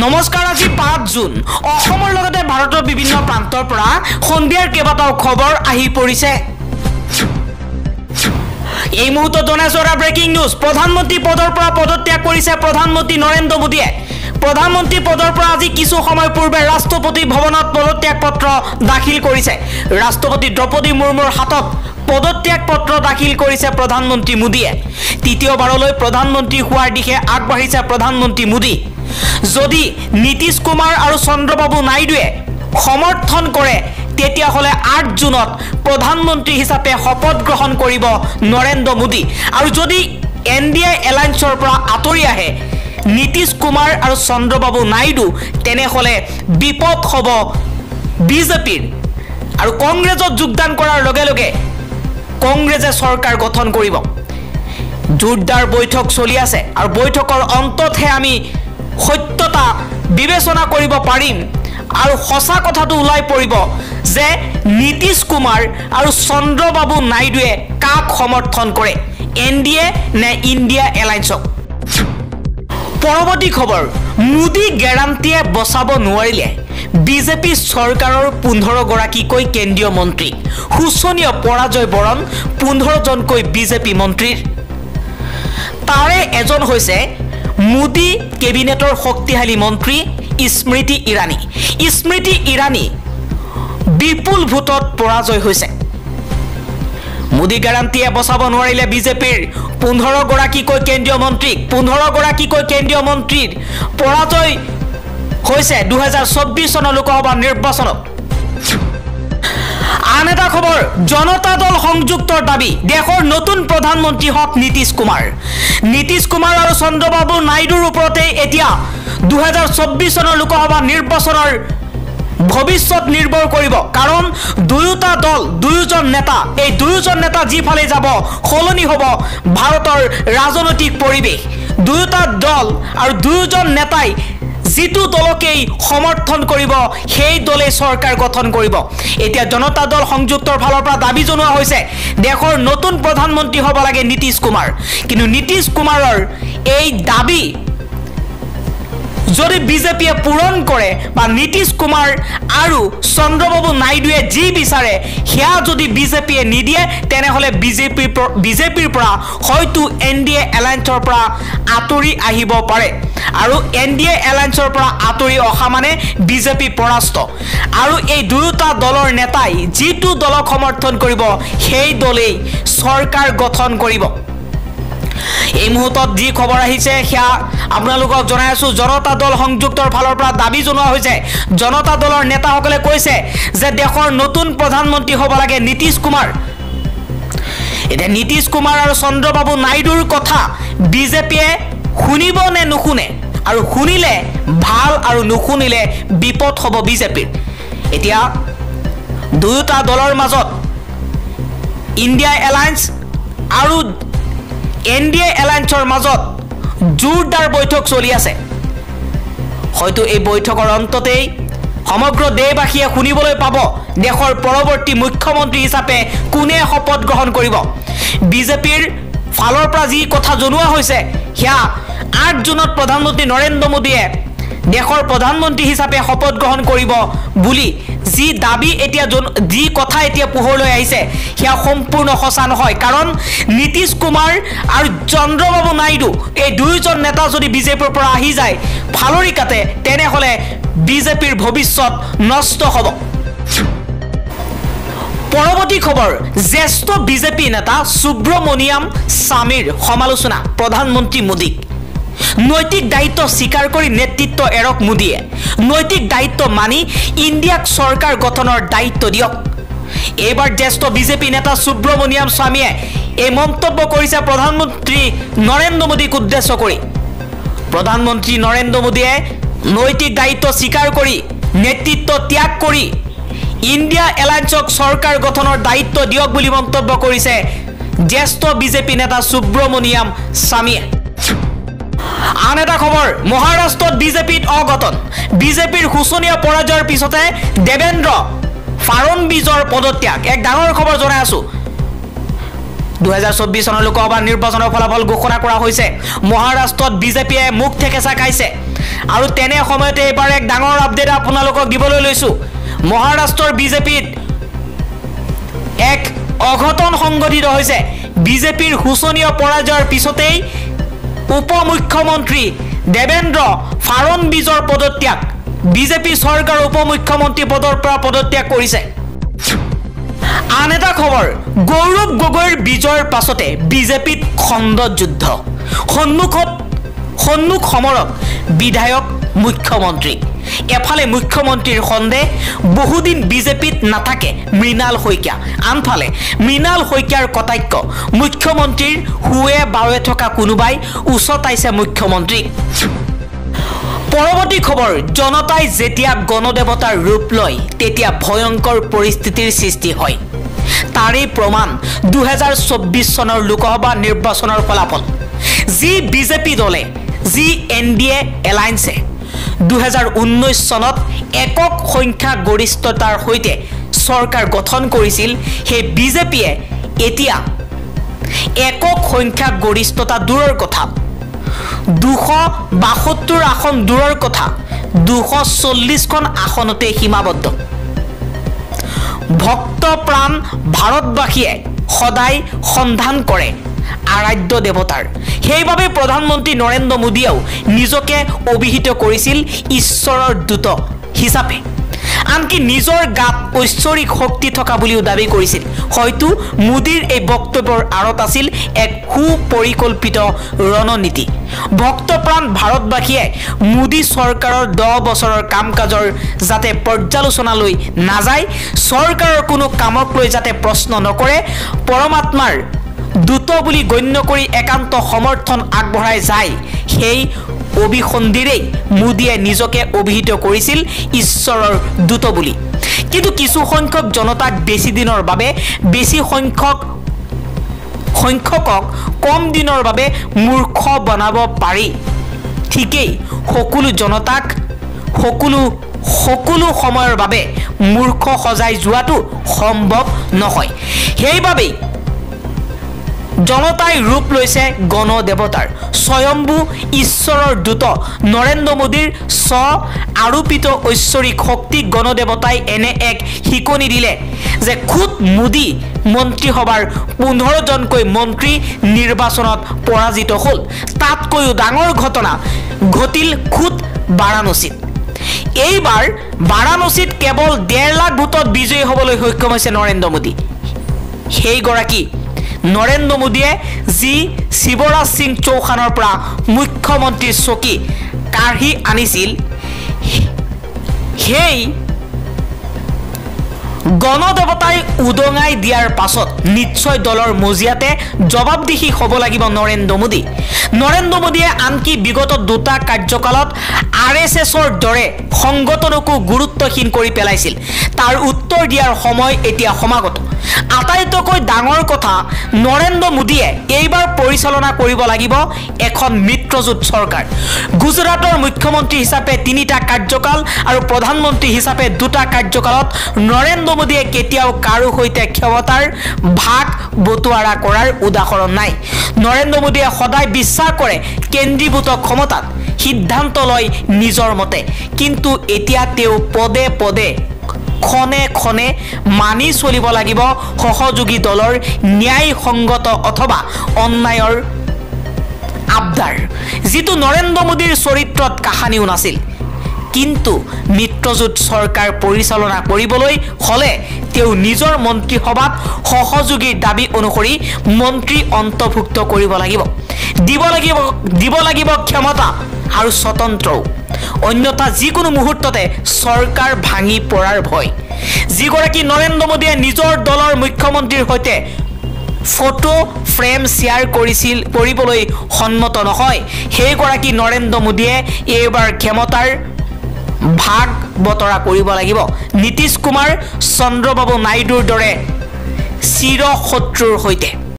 নমস্কাৰ আজি পাঁচ জুন। অসমৰ লগতে ভাৰতৰ বিভিন্ন প্ৰান্তৰ পৰা সন্ধিয়াৰ কেইবাটাও খবৰ আহি পৰিছে। এই মুহূৰ্তত জনাইছো এটা ব্ৰেকিং নিউজ প্ৰধানমন্ত্ৰী পদৰ পৰা পদত্যাগ কৰিছে প্ৰধানমন্ত্ৰী নৰেন্দ্ৰ মোদীয়ে। প্ৰধানমন্ত্ৰী পদৰ পৰা আজি কিছু সময় পূৰ্বে ৰাষ্ট্ৰপতি ভৱনত পদত্যাগ পত্ৰ দাখিল কৰিছে। ৰাষ্ট্ৰপতি দ্ৰৌপদী মুৰ্মুৰ হাতত পদত্যাগ পত্ৰ দাখিল কৰিছে প্ৰধানমন্ত্ৰী মোদীয়ে। তৃতীয়বাৰলৈ প্ৰধানমন্ত্ৰী হোৱাৰ দিশে আগবাঢ়িছে প্ৰধানমন্ত্ৰী মোদী। যদি নীতিশ কুমাৰ আৰু চন্দ্ৰবাবু নাইডুৱে সমৰ্থন কৰে তেতিয়াহ'লে আঠ জুনত প্ৰধানমন্ত্ৰী হিচাপে শপত গ্ৰহণ কৰিব নৰেন্দ্ৰ মোদী। আৰু যদি এন ডি এ এলায়েন্সৰ পৰা আঁতৰি আহে নীতিশ কুমাৰ আৰু চন্দ্ৰবাবু নাইডু তেনেহ'লে বিপদ হ'ব বিজেপিৰ। আৰু কংগ্ৰেছত যোগদান কৰাৰ লগে লগে কংগ্ৰেছে চৰকাৰ গঠন কৰিব। জোৰদাৰ বৈঠক চলি আছে আৰু বৈঠকৰ অন্ততহে আমি সত্যতা বিবেচনা কৰিব পাৰিম আৰু সঁচা কথাটো ওলাই পৰিব যে নীতিশ কুমাৰ আৰু চন্দ্ৰবাবু নাইডুৱে কাক সমৰ্থন কৰে? এন ডি এ নে ইণ্ডিয়া এলায়েন্সক? পৰৱৰ্তী খবৰ মোদী গেৰাণ্টিয়ে বচাব নোৱাৰিলে। বিজেপি চৰকাৰৰ পোন্ধৰগৰাকীকৈ কেন্দ্ৰীয় মন্ত্ৰী। শোচনীয় পৰাজয় বৰণ পোন্ধৰজনকৈ বিজেপি মন্ত্ৰীৰ। তাৰে এজন হৈছে মোদী কেবিনেটৰ শক্তিশালী মন্ত্ৰী স্মৃতি ইৰাণী। স্মৃতি ইৰাণী বিপুল ভোটত পৰাজয় হৈছে। মোদী গেৰাণ্টিয়ে বচাব নোৱাৰিলে বিজেপিৰ পোন্ধৰগৰাকীকৈ কেন্দ্ৰীয় মন্ত্ৰীক পোন্ধৰগৰাকীকৈ কেন্দ্ৰীয় মন্ত্ৰীৰ পৰাজয় হৈছে দুহেজাৰ চৌব্বিছ চনৰ লোকসভা নিৰ্বাচনত। আন এটা খবৰ জনতা দল সংযুক্তৰ দাবী দেশৰ নতুন প্ৰধানমন্ত্ৰী হওক নীতিশ কুমাৰ। নীতিশ কুমাৰ আৰু চন্দ্ৰবাবু নাইডুৰ ওপৰতে এতিয়া দুহেজাৰ চৌব্বিছ চনৰ লোকসভা নিৰ্বাচনৰ ভৱিষ্যত নিৰ্ভৰ কৰিব। কাৰণ দুয়োটা দল দুয়োজন নেতা এই দুয়োজন নেতা যিফালে যাব সলনি হ'ব ভাৰতৰ ৰাজনৈতিক পৰিৱেশ। দুয়োটা দল আৰু দুয়োজন নেতাই যিটো দলকেই সমৰ্থন কৰিব সেই দলেই চৰকাৰ গঠন কৰিব। এতিয়া জনতা দল সংযুক্তৰ ফালৰ পৰা দাবী জনোৱা হৈছে দেশৰ নতুন প্ৰধানমন্ত্ৰী হ'ব লাগে নীতিশ কুমাৰ। কিন্তু নীতিশ কুমাৰৰ এই দাবী যদি বিজেপিয়ে পূৰণ কৰে বা নীতিশ কুমাৰ আৰু চন্দ্ৰবাবু নাইডুৱে যি বিচাৰে সেয়া যদি বিজেপিয়ে নিদিয়ে তেনেহ'লে বিজেপিৰ বিজেপিৰ পৰা হয়তো এন ডি এ এলায়েন্সৰ পৰা আঁতৰি আহিব পাৰে। আৰু এন ডি এ এলায়েন্সৰ পৰা আঁতৰি অহা মানে বিজেপি পৰাস্ত। আৰু এই দুয়োটা দলৰ নেতাই যিটো দলক সমৰ্থন কৰিব সেই দলেই চৰকাৰ গঠন কৰিব। এই মুহূৰ্তত যি খবৰ আহিছে সেয়া আপোনালোকক জনাই আছো। জনতা দল সংযুক্তৰ ফালৰ পৰা দাবী জনোৱা হৈছে। জনতা দলৰ নেতাসকলে কৈছে যে দেশৰ নতুন প্ৰধানমন্ত্ৰী হ'ব লাগে নীতিশ কুমাৰ। এতিয়া নীতিশ কুমাৰ আৰু চন্দ্ৰবাবু নাইডুৰ কথা বিজেপিয়ে শুনিব নে নুশুনে? আৰু শুনিলে ভাল আৰু নুশুনিলে বিপদ হ'ব বিজেপিৰ। এতিয়া দুয়োটা দলৰ মাজত ইণ্ডিয়া এলায়েন্স আৰু এন ডি এ এলায়েন্সৰ মাজত জোৰদাৰ বৈঠক চলি আছে। হয়তো এই বৈঠকৰ অন্ততেই সমগ্ৰ দেশবাসীয়ে শুনিবলৈ পাব দেশৰ পৰৱৰ্তী মুখ্যমন্ত্ৰী হিচাপে কোনে শপত গ্ৰহণ কৰিব। বিজেপিৰ ফালৰ পৰা যি কথা জনোৱা হৈছে সেয়া আঠ জুনত প্ৰধানমন্ত্ৰী নৰেন্দ্ৰ মোদীয়ে দেশৰ প্ৰধানমন্ত্ৰী হিচাপে শপত গ্ৰহণ কৰিব বুলি যি দাবী এতিয়া যি কথা এতিয়া পোহৰলৈ আহিছে সেয়া সম্পূৰ্ণ সঁচা নহয়। কাৰণ নীতিশ কুমাৰ আৰু চন্দ্ৰবাবু নাইডু এই দুয়োজন নেতা যদি বিজেপিৰ পৰা আহি যায় ফালৰিকাতে তেনেহ'লে বিজেপিৰ ভৱিষ্যত নষ্ট হ'ব। পৰৱৰ্তী খবৰ জ্যেষ্ঠ বিজেপি নেতা সুব্ৰমণিয়াম স্বামীৰ সমালোচনা প্ৰধানমন্ত্ৰী মোদীক। নৈতিক দায়িত্ব স্বীকাৰ কৰি নেতৃত্ব এৰক মোদীয়ে। নৈতিক দায়িত্ব মানি ইণ্ডিয়াক চৰকাৰ গঠনৰ দায়িত্ব দিয়ক। এইবাৰ জ্যেষ্ঠ বিজেপি নেতা সুব্ৰমণিয়াম স্বামীয়ে এই মন্তব্য কৰিছে প্ৰধানমন্ত্ৰী নৰেন্দ্ৰ মোদীক উদ্দেশ্য কৰি। প্ৰধানমন্ত্ৰী নৰেন্দ্ৰ মোদীয়ে নৈতিক দায়িত্ব স্বীকাৰ কৰি নেতৃত্ব ত্যাগ কৰি ইণ্ডিয়া এলায়েন্সক চৰকাৰ গঠনৰ দায়িত্ব দিয়ক বুলি মন্তব্য কৰিছে জ্যেষ্ঠ বিজেপি নেতা সুব্ৰমণিয়াম স্বামীয়ে। আন এটা খবৰ মহাৰাষ্ট্ৰত বিজেপিত অঘটন বিজেপিৰ শোচনীয় পৰাজয়ৰ পিছতে দেৱেন্দ্ৰ ফাড়নবিজৰ পদত্যাগ। এক ডাঙৰ খবৰ জনাই আছো। দুহেজাৰ চৌব্বিছ চনৰ লোকসভা নিৰ্বাচনৰ ফলাফল ঘোষণা কৰা হৈছে। মহাৰাষ্ট্ৰত বিজেপিয়ে মুখ ঠেকেচা খাইছে। আৰু তেনে সময়তে এইবাৰ এক ডাঙৰ আপডেট আপোনালোকক দিবলৈ লৈছোঁ। মহাৰাষ্ট্ৰৰ বিজেপিত এক অঘটন সংঘটিত হৈছে। বিজেপিৰ শোচনীয় পৰাজয়ৰ পিছতেই উপ মুখ্যমন্ত্ৰী দেৱেন্দ্ৰ ফাড়নবিজৰ পদত্যাগ। বিজেপি চৰকাৰৰ উপ মুখ্যমন্ত্ৰী পদৰ পৰা পদত্যাগ কৰিছে। আন এটা খবৰ গৌৰৱ গগৈৰ বিজয়ৰ পাছতে বিজেপিত খণ্ড যুদ্ধ। সন্মুখত সন্মুখ সমৰত বিধায়ক মুখ্যমন্ত্ৰী। এফালে মুখ্যমন্ত্ৰীৰ সন্দেহ বহুদিন বিজেপিত নাথাকে মৃণাল শইকীয়া। আনফালে মৃণাল শইকীয়াৰ কটাক্য মুখ্যমন্ত্ৰীৰ শুৱে বাৱে থকা কোনোবাই উচতাইছে মুখ্যমন্ত্ৰীক। পৰৱৰ্তী খবৰ জনতাই যেতিয়া গণদেৱতাৰ ৰূপ লয় তেতিয়া ভয়ংকৰ পৰিস্থিতিৰ সৃষ্টি হয়। তাৰেই প্ৰমাণ দুহেজাৰ চৌব্বিছ চনৰ লোকসভা নিৰ্বাচনৰ ফলাফল। যি বিজেপি দলে যি এন ডি এ এলায়েন্সে দুহেজাৰ ঊনৈছ চনত একক সংখ্যা গৰিষ্ঠতাৰ সৈতে চৰকাৰ গঠন কৰিছিল। সেই বিজেপিয়ে এতিয়া একক সংখ্যা গৰিষ্ঠতা দূৰৰ কথা দুশ বাসত্তৰ আসন দূৰৰ কথা দুশ চল্লিছখন আসনতে সীমাবদ্ধ। ভক্তপ্ৰাণ ভাৰতবাসীয়ে সদায় সন্ধান কৰে। আৰাধ্য দেৱতাৰ। সেইবাবে প্ৰধানমন্ত্ৰী নৰেন্দ্ৰ মোদীয়েও নিজকে অভিহিত কৰিছিল ঈশ্বৰৰ দূত হিচাপে। আনকি নিজৰ গাত ঐশ্বৰিক শক্তি থকা বুলিও দাবী কৰিছিল। হয়তো মোদীৰ এই বক্তব্যৰ আঁৰত আছিল এক সুপৰিকল্পিত ৰণনীতি। ভক্তপ্ৰাণ ভাৰতবাসীয়ে মোদী চৰকাৰৰ দহ বছৰৰ কাম কাজৰ যাতে পৰ্যালোচনালৈ নাযায় চৰকাৰৰ কোনো কামক লৈ যাতে প্ৰশ্ন নকৰে পৰমাত্মাৰ দূত বুলি গণ্য কৰি একান্ত সমৰ্থন আগবঢ়াই যায়। সেই অভিসন্ধিৰেই মোদীয়ে নিজকে অভিহিত কৰিছিল ঈশ্বৰৰ দূত বুলি। কিন্তু কিছু সংখ্যক জনতাক বেছি দিনৰ বাবে বেছি সংখ্যক সংখ্যকক কম দিনৰ বাবে মূৰ্খ বনাব পাৰি। ঠিকেই সকলো জনতাক সকলো সকলো সময়ৰ বাবে মূৰ্খ সজাই যোৱাটো সম্ভৱ নহয়। সেইবাবেই জনতাই ৰূপ লৈছে গণদেৱতাৰ। স্বয়ম্ভু ঈশ্বৰৰ দূত নৰেন্দ্ৰ মোদীৰ স্ব আৰোপিত ঐশ্বৰিক শক্তিক গণদেৱতাই এনে এক শিকনি দিলে যে খুদ মোদী মন্ত্ৰীসভাৰ পোন্ধৰজনকৈ মন্ত্ৰী নিৰ্বাচনত পৰাজিত হ'ল। তাতকৈও ডাঙৰ ঘটনা ঘটিল খুদ বাৰাণসীত। এইবাৰ বাৰাণসীত কেৱল ডেৰ লাখ ভোটত বিজয়ী হ'বলৈ সক্ষম হৈছে নৰেন্দ্ৰ মোদী। সেইগৰাকী নৰেন্দ্ৰ মোদীয়ে যি শিৱৰাজ সিং চৌহানৰ পৰা মুখ্যমন্ত্ৰীৰ চকী কাঢ়ি আনিছিল সেই গণদেৱতাই উদঙাই দিয়াৰ পাছত নিশ্চয় দলৰ মজিয়াতে জবাবদিহি হ'ব লাগিব নৰেন্দ্ৰ মোদী। নৰেন্দ্ৰ মোদীয়ে আনকি বিগত দুটা কাৰ্যকালত আৰ এছ এছৰ দৰে সংগঠনকো গুৰুত্বহীন কৰি পেলাইছিল। তাৰ উত্তৰ দিয়াৰ সময় এতিয়া সমাগত। আটাইতকৈ ডাঙৰ কথা নৰেন্দ্ৰ মোদীয়ে এইবাৰ পৰিচালনা কৰিব লাগিব এখন মিত্ৰজোঁট চৰকাৰ। গুজৰাটৰ মুখ্যমন্ত্ৰী হিচাপে তিনিটা কাৰ্যকাল আৰু প্ৰধানমন্ত্ৰী হিচাপে দুটা কাৰ্যকালত নৰেন্দ্ৰ মোদীয়ে কেতিয়াও কাৰো সৈতে ক্ষমতাৰ ভাগ বটোৱাৰা কৰাৰ উদাহৰণ নাই। নৰেন্দ্ৰ মোদীয়ে সদায় বিশ্বাস কৰে কেন্দ্ৰীভূত ক্ষমতাত সিদ্ধান্ত লয় নিজৰ মতে। কিন্তু এতিয়া তেওঁ পদে পদে ক্ষণে ক্ষণে মানি চলিব লাগিব সহযোগী দলৰ ন্যায়সংগত অথবা অন্যায়ৰ আবদাৰ। যিটো নৰেন্দ্ৰ মোদীৰ চৰিত্ৰত কাহানিও নাছিল। কিন্তু মিত্ৰজোঁট চৰকাৰ পৰিচালনা কৰিবলৈ হ'লে তেওঁ নিজৰ মন্ত্ৰীসভাত সহযোগীৰ দাবী অনুসৰি মন্ত্ৰী অন্তৰ্ভুক্ত কৰিব লাগিব। দিব লাগিব দিব লাগিব ক্ষমতা। আৰু স্বতন্ত্ৰও। অন্যথা যিকোনো মুহূৰ্ততে চৰকাৰ ভাঙি পৰাৰ ভয়। যিগৰাকী নৰেন্দ্ৰ মোদীয়ে নিজৰ দলৰ মুখ্যমন্ত্ৰীৰ সৈতে ফটো ফ্ৰেম শ্বেয়াৰ কৰিছিল কৰিবলৈ সন্মত নহয়। সেইগৰাকী নৰেন্দ্ৰ মোদীয়ে এইবাৰ ক্ষমতাৰ ভাগ বতৰা কৰিব লাগিব। নীতিশ কুমাৰ চন্দ্ৰবাবু নাইডুৰ দৰে চিৰ শত্ৰুৰ সৈতে।